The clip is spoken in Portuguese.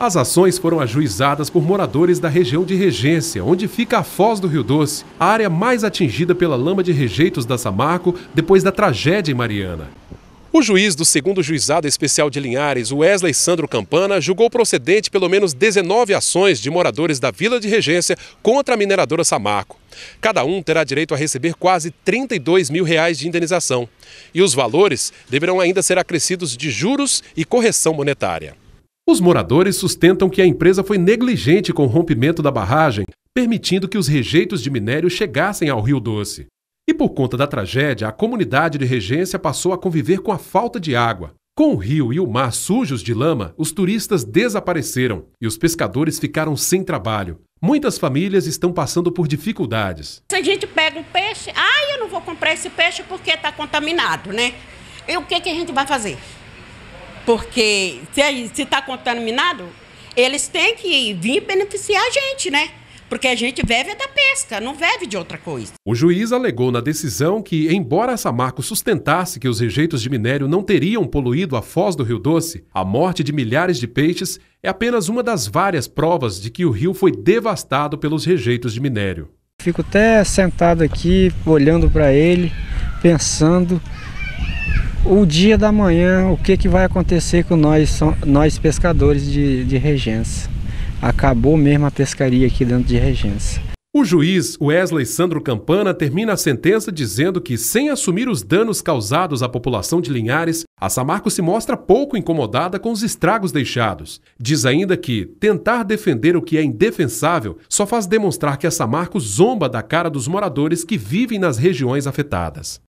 As ações foram ajuizadas por moradores da região de Regência, onde fica a Foz do Rio Doce, a área mais atingida pela lama de rejeitos da Samarco depois da tragédia em Mariana. O juiz do segundo juizado especial de Linhares, Wesley Sandro Campana, julgou procedente pelo menos 19 ações de moradores da Vila de Regência contra a mineradora Samarco. Cada um terá direito a receber quase 32 mil reais de indenização. E os valores deverão ainda ser acrescidos de juros e correção monetária. Os moradores sustentam que a empresa foi negligente com o rompimento da barragem, permitindo que os rejeitos de minério chegassem ao Rio Doce. E por conta da tragédia, a comunidade de Regência passou a conviver com a falta de água. Com o rio e o mar sujos de lama, os turistas desapareceram e os pescadores ficaram sem trabalho. Muitas famílias estão passando por dificuldades. Se a gente pega um peixe, ah, eu não vou comprar esse peixe porque está contaminado, né? E o que, que a gente vai fazer? Porque se está contaminado, eles têm que vir beneficiar a gente, né? Porque a gente vive da pesca, não vive de outra coisa. O juiz alegou na decisão que, embora a Samarco sustentasse que os rejeitos de minério não teriam poluído a foz do Rio Doce, a morte de milhares de peixes é apenas uma das várias provas de que o rio foi devastado pelos rejeitos de minério. Fico até sentado aqui, olhando para ele, pensando o dia da manhã, o que, que vai acontecer com nós, nós pescadores de, de Regência. Acabou mesmo a pescaria aqui dentro de Regência. O juiz Wesley Sandro Campana termina a sentença dizendo que, sem assumir os danos causados à população de Linhares, a Samarco se mostra pouco incomodada com os estragos deixados. Diz ainda que tentar defender o que é indefensável só faz demonstrar que a Samarco zomba da cara dos moradores que vivem nas regiões afetadas.